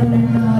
Amen.